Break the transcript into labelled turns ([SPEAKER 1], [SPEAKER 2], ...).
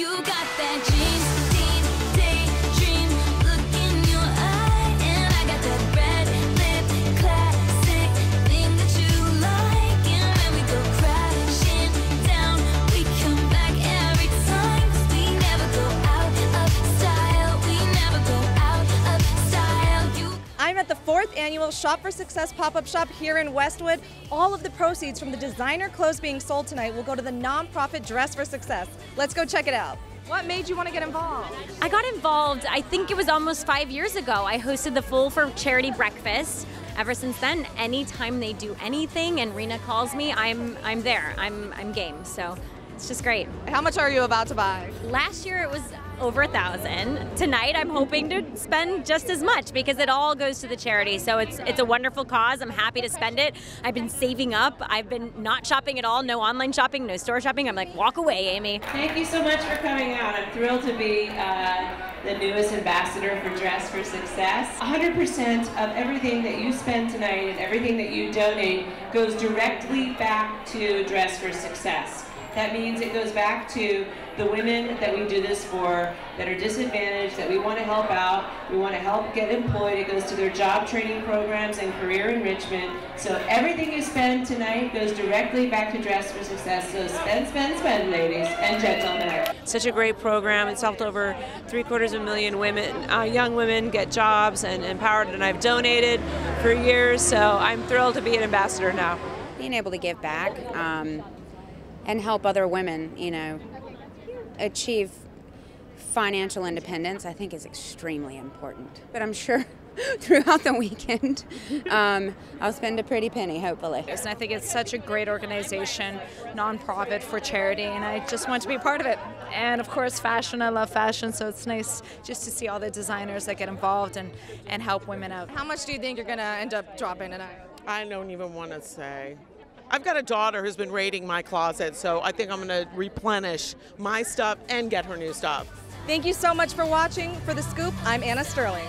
[SPEAKER 1] You got that jeans,
[SPEAKER 2] annual Shop for Success pop up shop here in Westwood. All of the proceeds from the designer clothes being sold tonight will go to the nonprofit Dress for Success. Let's go check it out. What made you want to get involved?
[SPEAKER 3] I got involved, I think it was almost five years ago. I hosted the Full for Charity Breakfast. Ever since then, anytime they do anything and Rena calls me, I'm I'm there. I'm I'm game. So it's just great.
[SPEAKER 2] How much are you about to buy?
[SPEAKER 3] Last year it was over a thousand. Tonight I'm hoping to spend just as much because it all goes to the charity. So it's it's a wonderful cause. I'm happy to spend it. I've been saving up. I've been not shopping at all. No online shopping. No store shopping. I'm like, walk away, Amy.
[SPEAKER 4] Thank you so much for coming out. I'm thrilled to be uh, the newest ambassador for Dress for Success. 100% of everything that you spend tonight and everything that you donate goes directly back to Dress for Success. That means it goes back to the women that we do this for that are disadvantaged, that we want to help out, we want to help get employed. It goes to their job training programs and career enrichment. So everything you spend tonight goes directly back to Dress for Success. So spend, spend, spend, ladies and gentlemen.
[SPEAKER 5] such a great program. It's helped over three quarters of a million women, uh, young women, get jobs and empowered. And I've donated for years, so I'm thrilled to be an ambassador now.
[SPEAKER 6] being able to give back um, and help other women, you know, achieve financial independence, I think is extremely important. But I'm sure throughout the weekend, um, I'll spend a pretty penny, hopefully.
[SPEAKER 7] And I think it's such a great organization, nonprofit for charity, and I just want to be a part of it. And of course, fashion. I love fashion, so it's nice just to see all the designers that get involved and, and help women out.
[SPEAKER 2] How much do you think you're going to end up dropping tonight?
[SPEAKER 8] I don't even want to say. I've got a daughter who's been raiding my closet, so I think I'm going to replenish my stuff and get her new stuff.
[SPEAKER 2] Thank you so much for watching. For The Scoop, I'm Anna Sterling.